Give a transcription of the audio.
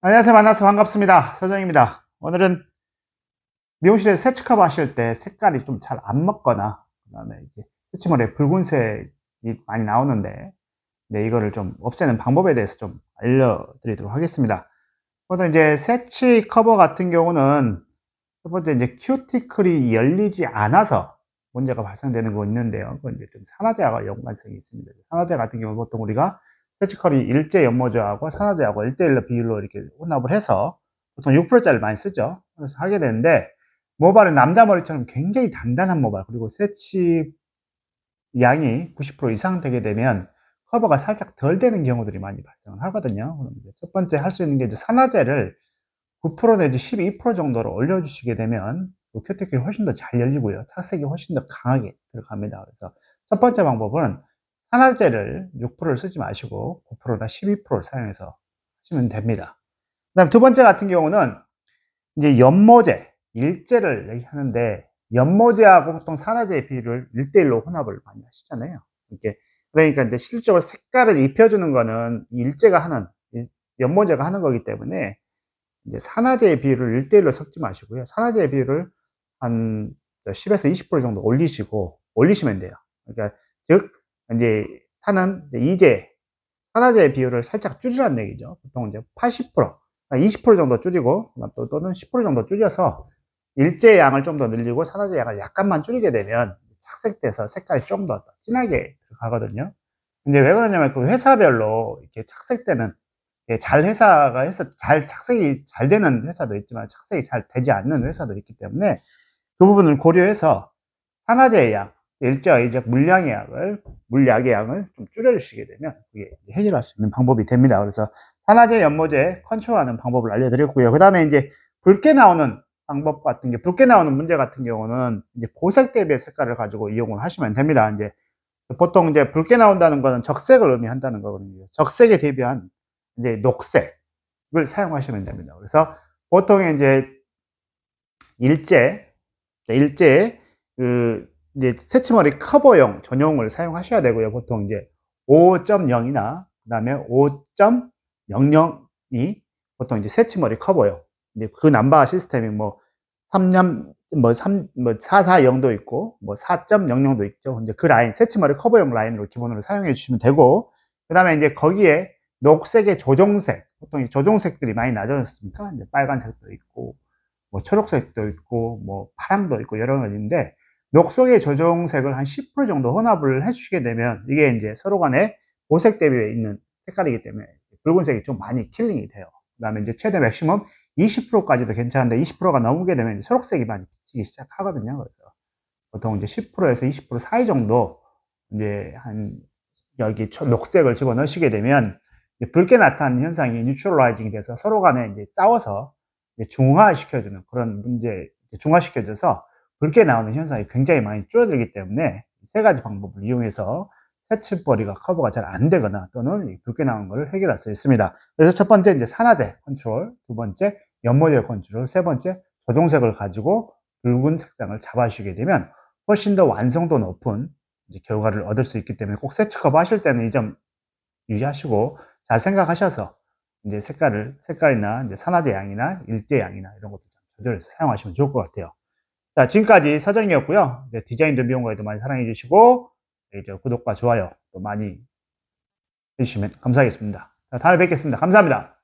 안녕하세요. 만나서 반갑습니다. 서정입니다. 오늘은 미용실에 세츠커버 하실 때 색깔이 좀 잘 안 먹거나, 그 다음에 이제 세치머리에 붉은색이 많이 나오는데, 네, 이거를 좀 없애는 방법에 대해서 좀 알려드리도록 하겠습니다. 그래서 이제 세치 커버 같은 경우는 첫 번째 이제 큐티클이 열리지 않아서 문제가 발생되는 거 있는데요. 그건 이제 좀 산화제와 연관성이 있습니다. 산화제 같은 경우 보통 우리가 세치컬이 일제 연모제하고 산화제하고 1대1로 비율로 이렇게 혼합을 해서 보통 6%짜리를 많이 쓰죠. 그래서 하게 되는데 모발은 남자 머리처럼 굉장히 단단한 모발 그리고 세치 양이 90% 이상 되게 되면 커버가 살짝 덜 되는 경우들이 많이 발생을 하거든요. 그럼 첫 번째 할 수 있는 게 이제 산화제를 9% 내지 12% 정도로 올려주시게 되면 그 큐티클이 훨씬 더 잘 열리고요. 착색이 훨씬 더 강하게 들어갑니다. 그래서 첫 번째 방법은 산화제를 6%를 쓰지 마시고 9%나 12%를 사용해서 하시면 됩니다. 그 다음 두 번째 같은 경우는 이제 연모제, 일제를 얘기하는데 연모제하고 보통 산화제의 비율을 1대1로 혼합을 많이 하시잖아요. 이렇게 그러니까 이제 실질적으로 색깔을 입혀주는 거는 일제가 하는 연모제가 하는 거기 때문에 이제 산화제의 비율을 1대1로 섞지 마시고요. 산화제의 비율을 한 10에서 20% 정도 올리시고 올리시면 돼요. 그러니까 즉 이제 타는 이제 산화제의 비율을 살짝 줄이라는 얘기죠. 보통 이제 80%, 20% 정도 줄이고 또, 또는 10% 정도 줄여서 일제 양을 좀 더 늘리고 산화제 양을 약간만 줄이게 되면 착색돼서 색깔이 좀 더 진하게 들어가거든요. 근데 왜 그러냐면 그 회사별로 이렇게 착색되는 잘 회사가 해서 잘 착색이 잘 되는 회사도 있지만 착색이 잘 되지 않는 회사도 있기 때문에 그 부분을 고려해서 산화제의 양, 일제의 이제 물량의 양을, 물약의 양을 좀 줄여주시게 되면 그게 해결할 수 있는 방법이 됩니다. 그래서 산화제, 연모제 컨트롤하는 방법을 알려드렸고요. 그 다음에 이제 붉게 나오는 방법 같은 게, 붉게 나오는 문제 같은 경우는 이제 보색 대비의 색깔을 가지고 이용을 하시면 됩니다. 이제 보통 이제 붉게 나온다는 것은 적색을 의미한다는 거거든요. 적색에 대비한 이제 녹색을 사용하시면 됩니다. 그래서 보통 이제 일제, 일제 그 이제 새치머리 커버용 전용을 사용하셔야 되고요. 보통 이제 5.0이나 그다음에 5.00이 보통 이제 새치머리 커버용. 이제 그 남바 시스템이 뭐 3년 뭐 3, 뭐 440도 있고, 뭐 4.00도 있죠. 이제 그 라인, 새치머리 커버용 라인으로 기본으로 사용해 주시면 되고, 그 다음에 이제 거기에 녹색의 조종색, 보통 조종색들이 많이 나눠졌습니까? 이제 빨간색도 있고, 뭐 초록색도 있고, 뭐 파랑도 있고, 여러 가지인데, 녹색의 조종색을 한 10% 정도 혼합을 해주시게 되면 이게 이제 서로 간에 보색 대비에 있는 색깔이기 때문에 붉은색이 좀 많이 killing이 돼요. 그 다음에 이제 최대 맥시멈 20%까지도 괜찮은데 20%가 넘게 되면 초록색이 많이 비치기 시작하거든요. 그래서 보통 이제 10%에서 20% 사이 정도 이제 한 여기 녹색을 집어 넣으시게 되면 붉게 나타나는 현상이 neutralizing이 돼서 서로 간에 이제 싸워서 중화시켜주는 그런 문제, 중화시켜줘서 붉게 나오는 현상이 굉장히 많이 줄어들기 때문에 세 가지 방법을 이용해서 새치머리가 커버가 잘 안 되거나 또는 붉게 나오는 것을 해결할 수 있습니다. 그래서 첫 번째 이제 산화제 컨트롤, 두 번째 염모제 컨트롤, 세 번째 조종색을 가지고 붉은 색상을 잡아주시게 되면 훨씬 더 완성도 높은 결과를 얻을 수 있기 때문에 꼭 세치 커버 하실 때는 이 점 유의하시고 잘 생각하셔서 이제 색깔을 색깔이나 이제 산화제 양이나 일제 양이나 이런 것도 조절해서 사용하시면 좋을 것 같아요. 자, 지금까지 서정이었고요. 이제 디자인 준비용과에도 많이 사랑해 주시고 이제 구독과 좋아요 또 많이 해주시면 감사하겠습니다. 자, 다음에 뵙겠습니다. 감사합니다.